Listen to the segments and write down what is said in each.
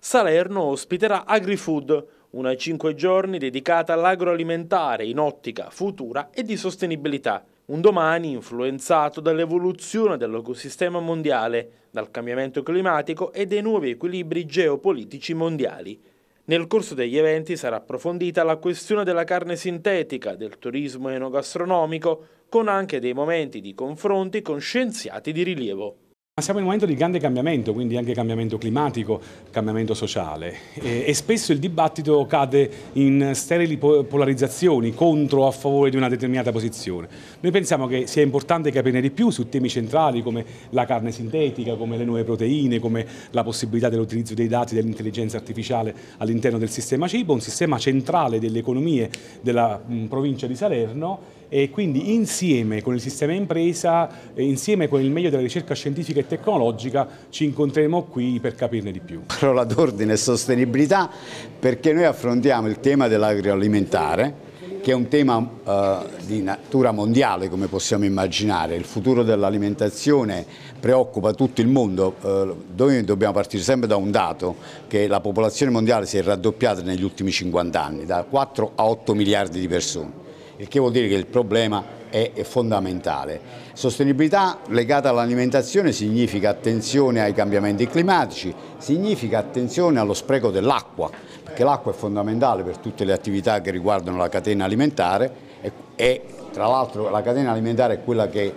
Salerno ospiterà AgriFood, una ai cinque giorni dedicata all'agroalimentare in ottica futura e di sostenibilità. Un domani influenzato dall'evoluzione dell'ecosistema mondiale, dal cambiamento climatico e dai nuovi equilibri geopolitici mondiali. Nel corso degli eventi sarà approfondita la questione della carne sintetica, del turismo enogastronomico, con anche dei momenti di confronti con scienziati di rilievo. Siamo in un momento di grande cambiamento, quindi anche cambiamento climatico, cambiamento sociale e, e spesso il dibattito cade in sterili polarizzazioni contro o a favore di una determinata posizione. Noi pensiamo che sia importante capire di più su temi centrali come la carne sintetica, come le nuove proteine, come la possibilità dell'utilizzo dei dati dell'intelligenza artificiale all'interno del sistema cibo, un sistema centrale delle economie della mh, provincia di Salerno e quindi insieme con il sistema impresa, insieme con il meglio della ricerca scientifica e tecnologica ci incontreremo qui per capirne di più. Parola d'ordine e sostenibilità perché noi affrontiamo il tema dell'agroalimentare che è un tema uh, di natura mondiale come possiamo immaginare, il futuro dell'alimentazione preoccupa tutto il mondo, uh, noi dobbiamo partire? Sempre da un dato che la popolazione mondiale si è raddoppiata negli ultimi 50 anni, da 4 a 8 miliardi di persone il che vuol dire che il problema è, fondamentale. Sostenibilità legata all'alimentazione significa attenzione ai cambiamenti climatici, significa attenzione allo spreco dell'acqua, perché l'acqua è fondamentale per tutte le attività che riguardano la catena alimentare e, e tra l'altro la catena alimentare è quella che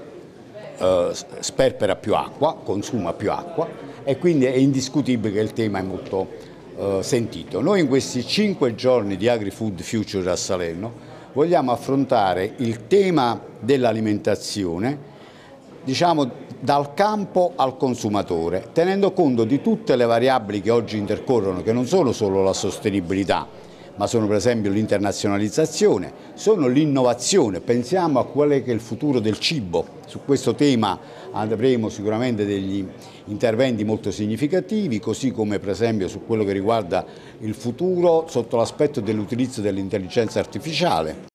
eh, sperpera più acqua, consuma più acqua e quindi è indiscutibile che il tema è molto eh, sentito. Noi in questi cinque giorni di Agri-Food Future a Salerno vogliamo affrontare il tema dell'alimentazione diciamo, dal campo al consumatore, tenendo conto di tutte le variabili che oggi intercorrono, che non sono solo la sostenibilità, ma sono per esempio l'internazionalizzazione, sono l'innovazione, pensiamo a qual è, è il futuro del cibo, su questo tema avremo sicuramente degli interventi molto significativi, così come per esempio su quello che riguarda il futuro sotto l'aspetto dell'utilizzo dell'intelligenza artificiale,